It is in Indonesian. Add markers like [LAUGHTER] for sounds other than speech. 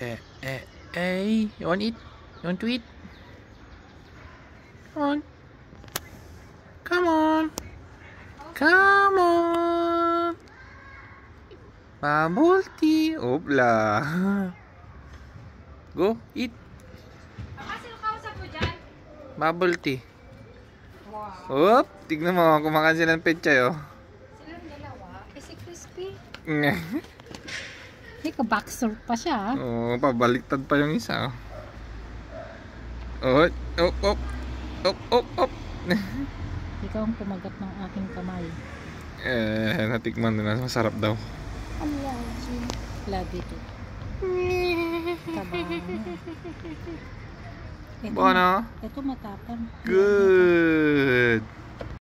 eh, eh, eh. You want eat? You want to eat? Come on. Come on. Come on. Bubble tea. Opla. [LAUGHS] Go, eat. Bubble tea. Wow. Oop, tignan mo, kumakain sila ng pechay, oh. Silang dalawa. Eh si Crispy. [LAUGHS] Ngeh. Hindi ka boxer pa siya. ah. Oo, oh, pabaliktad pa yung isa, oh. Oh, op, op. Op, op, op. [LAUGHS] Ikaw ang kumagat ng aking kamay. eh, natikman nila. Masarap daw. Love it. Kabahan. Ito, Bono. ito matapang. Good.